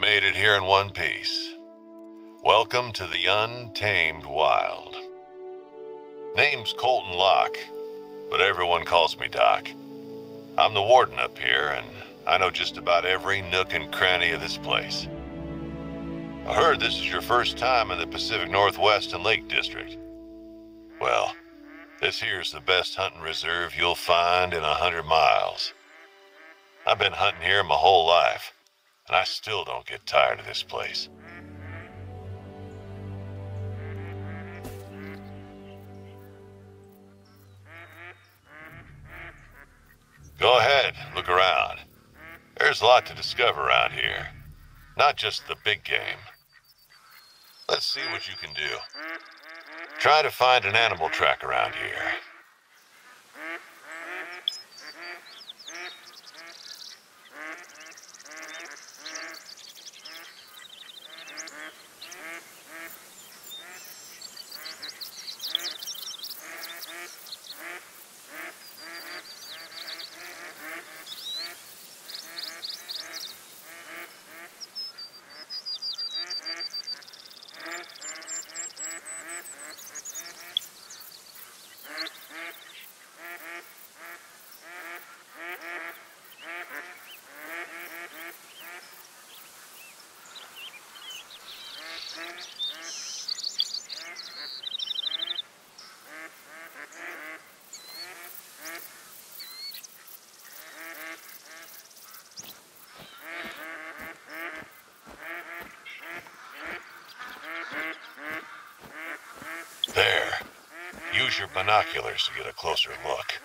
made it here in one piece. Welcome to the untamed wild. Name's Colton Locke, but everyone calls me Doc. I'm the warden up here, and I know just about every nook and cranny of this place. I heard this is your first time in the Pacific Northwest and Lake District. Well, this here's the best hunting reserve you'll find in a hundred miles. I've been hunting here my whole life, and I still don't get tired of this place. Go ahead, look around. There's a lot to discover around here. Not just the big game. Let's see what you can do. Try to find an animal track around here. Use your binoculars to get a closer look.